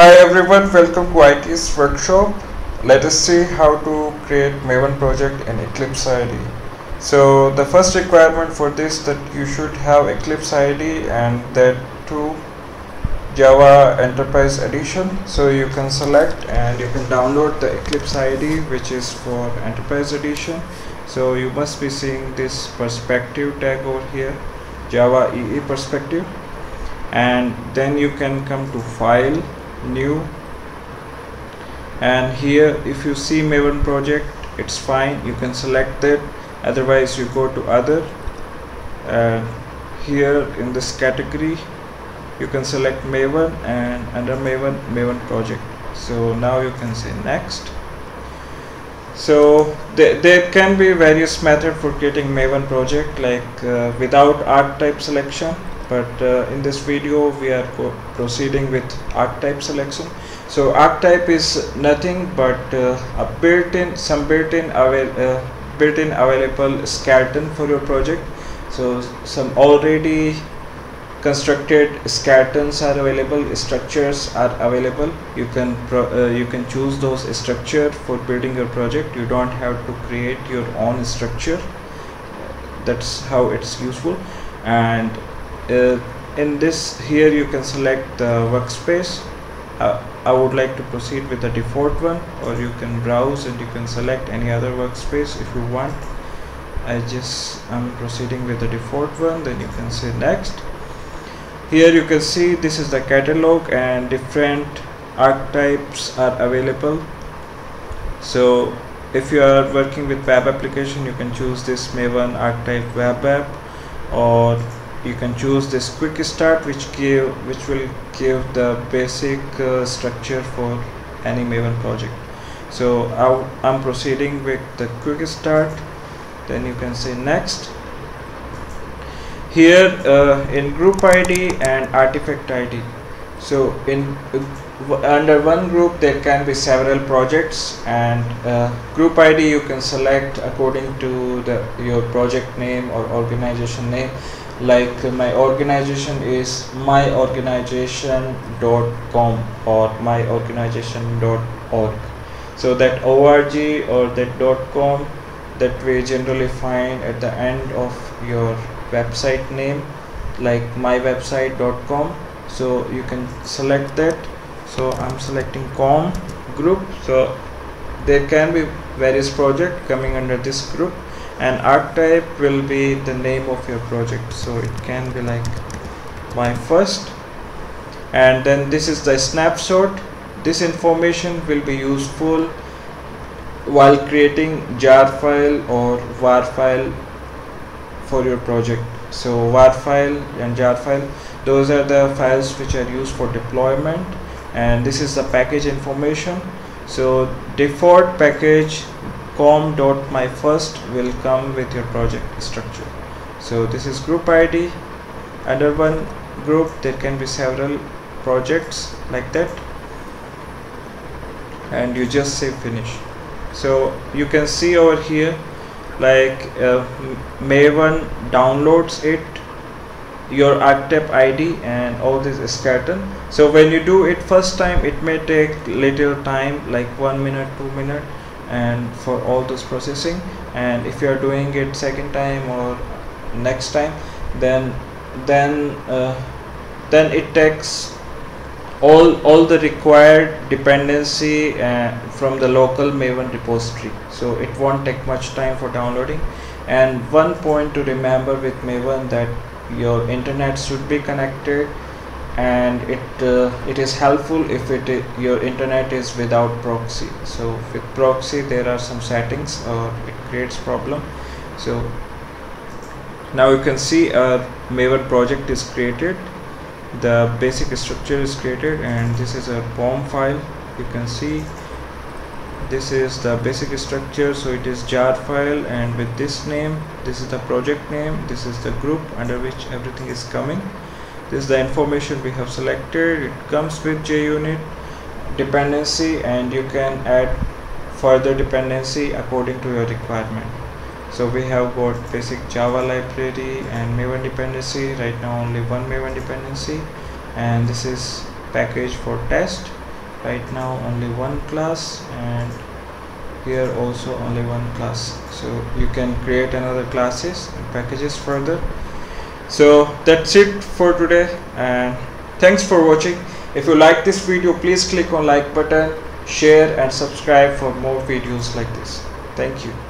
Hi everyone, welcome to IT's workshop. Let us see how to create Maven project in Eclipse IDE. So the first requirement for this that you should have Eclipse IDE and that too Java Enterprise Edition. So you can select and you can download the Eclipse IDE which is for Enterprise Edition. So you must be seeing this perspective tag over here, Java EE perspective and then you can come to file new. And here if you see maven project it's fine. You can select it otherwise you go to other. And here in this category you can select maven and under maven maven project. So now you can say next. So th there can be various method for creating maven project like uh, without archetype selection but uh, in this video we are proceeding with archetype selection. So archetype is nothing but uh, a built-in some built-in uh, built-in available skeleton for your project. So some already constructed skeletons are available structures are available. You can uh, you can choose those structure for building your project. You don't have to create your own structure. That's how it's useful. And in this here you can select the workspace. Uh, I would like to proceed with the default one or you can browse and you can select any other workspace if you want. I just I'm proceeding with the default one then you can say next. Here you can see this is the catalog and different archetypes are available. So if you are working with web application you can choose this maven archetype web app or you can choose this quick start which give which will give the basic uh, structure for any maven project. So i am proceeding with the quick start. Then you can say next. Here uh, in group id and artifact id so in uh, under one group there can be several projects and uh, group id you can select according to the your project name or organization name like uh, my organization is myorganization.com or myorganization.org so that org or that com that we generally find at the end of your website name like mywebsite.com so you can select that. So i'm selecting com group. So there can be various project coming under this group and archetype will be the name of your project. So it can be like my first. And then this is the snapshot. This information will be useful while creating jar file or war file for your project. So war file and jar file those are the files which are used for deployment. And this is the package information. So default package com dot my first will come with your project structure. So this is group id under one group there can be several projects like that. And you just say finish. So you can see over here like uh, maven downloads it your archetype id and all this skeleton so when you do it first time it may take little time like one minute two minute and for all those processing. And if you are doing it second time or next time then then uh, then it takes all all the required dependency uh, from the local maven repository. So it won't take much time for downloading. And one point to remember with maven that your internet should be connected and it uh, it is helpful if it your internet is without proxy. So with proxy there are some settings or it creates problem. So now you can see a maven project is created. The basic structure is created and this is a pom file. You can see this is the basic structure. So it is jar file and with this name this is the project name this is the group under which everything is coming this is the information we have selected. It comes with JUnit dependency and you can add further dependency according to your requirement. So we have got basic java library and maven dependency. Right now only one maven dependency. And this is package for test. Right now only one class. And here also only one class. So you can create another classes and packages further so that's it for today and thanks for watching. If you like this video please click on like button share and subscribe for more videos like this. Thank you